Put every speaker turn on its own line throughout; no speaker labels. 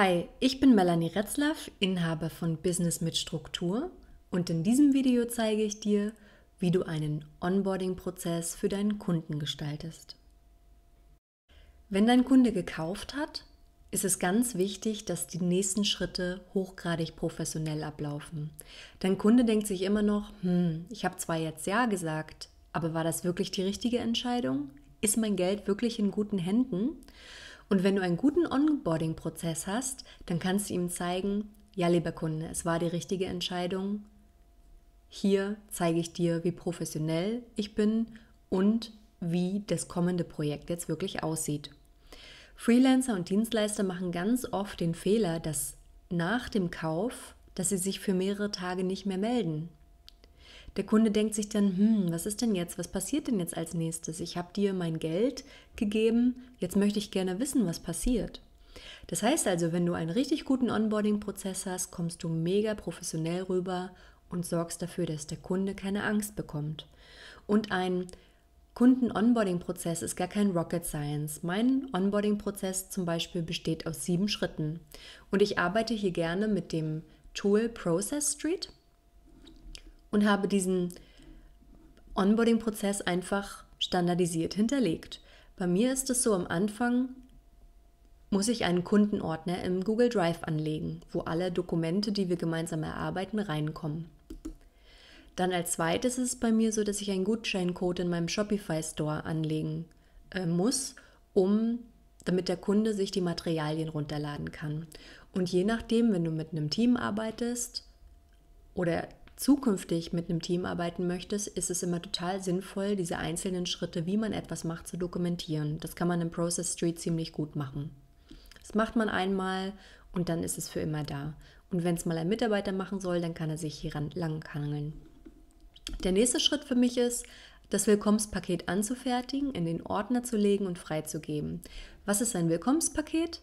Hi, ich bin Melanie Retzlaff, Inhaber von Business mit Struktur und in diesem Video zeige ich dir, wie du einen Onboarding-Prozess für deinen Kunden gestaltest. Wenn dein Kunde gekauft hat, ist es ganz wichtig, dass die nächsten Schritte hochgradig professionell ablaufen. Dein Kunde denkt sich immer noch, hm, ich habe zwar jetzt Ja gesagt, aber war das wirklich die richtige Entscheidung? Ist mein Geld wirklich in guten Händen? Und wenn du einen guten Onboarding-Prozess hast, dann kannst du ihm zeigen, ja, lieber Kunde, es war die richtige Entscheidung. Hier zeige ich dir, wie professionell ich bin und wie das kommende Projekt jetzt wirklich aussieht. Freelancer und Dienstleister machen ganz oft den Fehler, dass nach dem Kauf, dass sie sich für mehrere Tage nicht mehr melden. Der Kunde denkt sich dann, hm, was ist denn jetzt? Was passiert denn jetzt als nächstes? Ich habe dir mein Geld gegeben, jetzt möchte ich gerne wissen, was passiert. Das heißt also, wenn du einen richtig guten Onboarding-Prozess hast, kommst du mega professionell rüber und sorgst dafür, dass der Kunde keine Angst bekommt. Und ein Kunden-Onboarding-Prozess ist gar kein Rocket Science. Mein Onboarding-Prozess zum Beispiel besteht aus sieben Schritten. Und ich arbeite hier gerne mit dem Tool Process Street und habe diesen Onboarding-Prozess einfach standardisiert hinterlegt. Bei mir ist es so, am Anfang muss ich einen Kundenordner im Google Drive anlegen, wo alle Dokumente, die wir gemeinsam erarbeiten, reinkommen. Dann als zweites ist es bei mir so, dass ich einen Gutscheincode in meinem Shopify Store anlegen äh, muss, um damit der Kunde sich die Materialien runterladen kann. Und je nachdem, wenn du mit einem Team arbeitest oder zukünftig mit einem Team arbeiten möchtest, ist es immer total sinnvoll, diese einzelnen Schritte, wie man etwas macht, zu dokumentieren. Das kann man im Process Street ziemlich gut machen. Das macht man einmal und dann ist es für immer da. Und wenn es mal ein Mitarbeiter machen soll, dann kann er sich hier langhangeln. Der nächste Schritt für mich ist, das Willkommenspaket anzufertigen, in den Ordner zu legen und freizugeben. Was ist ein Willkommenspaket?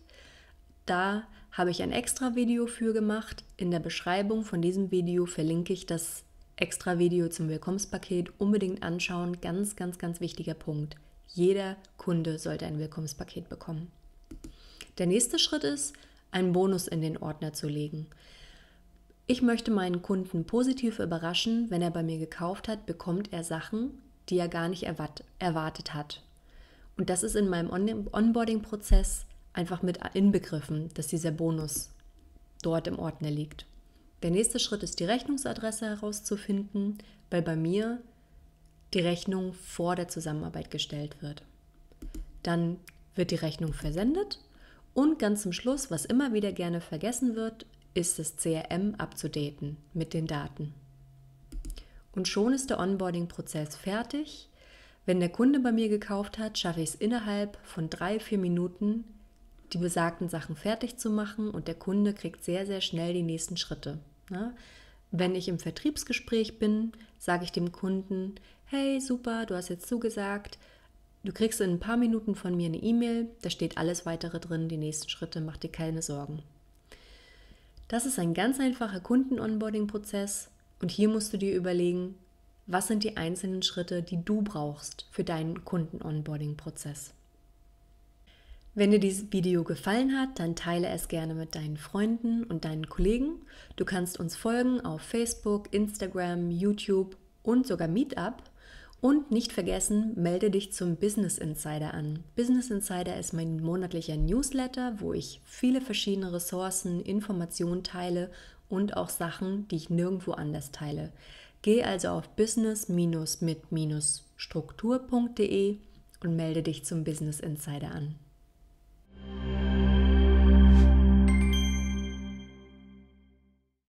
Da habe ich ein extra Video für gemacht. In der Beschreibung von diesem Video verlinke ich das extra Video zum Willkommenspaket. Unbedingt anschauen. Ganz, ganz, ganz wichtiger Punkt. Jeder Kunde sollte ein Willkommenspaket bekommen. Der nächste Schritt ist, einen Bonus in den Ordner zu legen. Ich möchte meinen Kunden positiv überraschen. Wenn er bei mir gekauft hat, bekommt er Sachen, die er gar nicht erwartet hat. Und das ist in meinem Onboarding-Prozess einfach mit inbegriffen, dass dieser Bonus dort im Ordner liegt. Der nächste Schritt ist die Rechnungsadresse herauszufinden, weil bei mir die Rechnung vor der Zusammenarbeit gestellt wird. Dann wird die Rechnung versendet und ganz zum Schluss, was immer wieder gerne vergessen wird, ist das CRM abzudaten mit den Daten. Und schon ist der Onboarding-Prozess fertig. Wenn der Kunde bei mir gekauft hat, schaffe ich es innerhalb von drei, vier Minuten, die besagten Sachen fertig zu machen und der Kunde kriegt sehr, sehr schnell die nächsten Schritte. Ja? Wenn ich im Vertriebsgespräch bin, sage ich dem Kunden, hey, super, du hast jetzt zugesagt, du kriegst in ein paar Minuten von mir eine E-Mail, da steht alles weitere drin, die nächsten Schritte, mach dir keine Sorgen. Das ist ein ganz einfacher Kunden-Onboarding-Prozess und hier musst du dir überlegen, was sind die einzelnen Schritte, die du brauchst für deinen Kunden-Onboarding-Prozess. Wenn dir dieses Video gefallen hat, dann teile es gerne mit deinen Freunden und deinen Kollegen. Du kannst uns folgen auf Facebook, Instagram, YouTube und sogar Meetup. Und nicht vergessen, melde dich zum Business Insider an. Business Insider ist mein monatlicher Newsletter, wo ich viele verschiedene Ressourcen, Informationen teile und auch Sachen, die ich nirgendwo anders teile. Geh also auf business-mit-struktur.de und melde dich zum Business Insider an.